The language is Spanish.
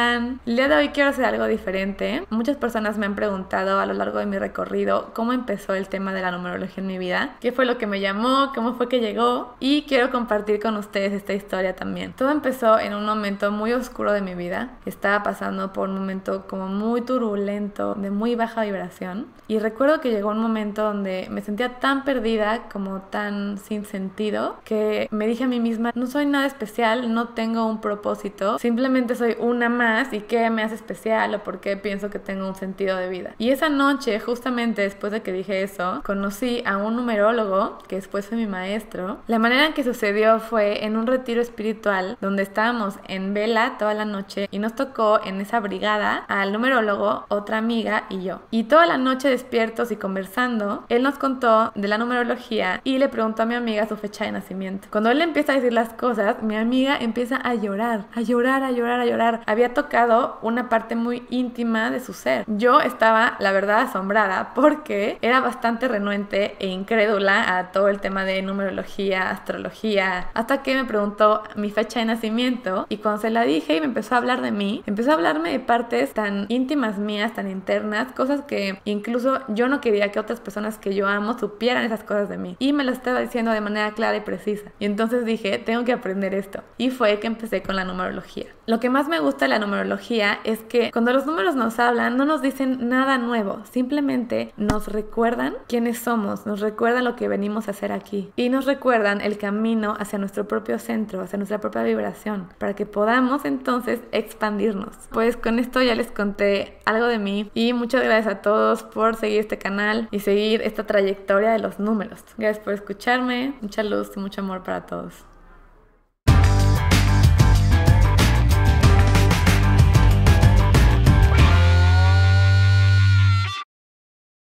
Bye. Día de hoy quiero hacer algo diferente. Muchas personas me han preguntado a lo largo de mi recorrido cómo empezó el tema de la numerología en mi vida, qué fue lo que me llamó, cómo fue que llegó y quiero compartir con ustedes esta historia también. Todo empezó en un momento muy oscuro de mi vida. Estaba pasando por un momento como muy turbulento, de muy baja vibración y recuerdo que llegó un momento donde me sentía tan perdida como tan sin sentido que me dije a mí misma, no soy nada especial, no tengo un propósito, simplemente soy una más y qué me hace especial o por qué pienso que tengo un sentido de vida. Y esa noche, justamente después de que dije eso, conocí a un numerólogo que después fue mi maestro. La manera en que sucedió fue en un retiro espiritual donde estábamos en vela toda la noche y nos tocó en esa brigada al numerólogo, otra amiga y yo. Y toda la noche despiertos y conversando, él nos contó de la numerología y le preguntó a mi amiga su fecha de nacimiento. Cuando él empieza a decir las cosas, mi amiga empieza a llorar, a llorar, a llorar, a llorar. Había tocado una parte muy íntima de su ser. Yo estaba, la verdad, asombrada porque era bastante renuente e incrédula a todo el tema de numerología, astrología, hasta que me preguntó mi fecha de nacimiento y cuando se la dije y me empezó a hablar de mí, empezó a hablarme de partes tan íntimas mías, tan internas, cosas que incluso yo no quería que otras personas que yo amo supieran esas cosas de mí. Y me lo estaba diciendo de manera clara y precisa. Y entonces dije, tengo que aprender esto. Y fue que empecé con la numerología. Lo que más me gusta de la numerología es que cuando los números nos hablan, no nos dicen nada nuevo, simplemente nos recuerdan quiénes somos, nos recuerdan lo que venimos a hacer aquí y nos recuerdan el camino hacia nuestro propio centro, hacia nuestra propia vibración, para que podamos entonces expandirnos. Pues con esto ya les conté algo de mí y muchas gracias a todos por seguir este canal y seguir esta trayectoria de los números. Gracias por escucharme, mucha luz y mucho amor para todos.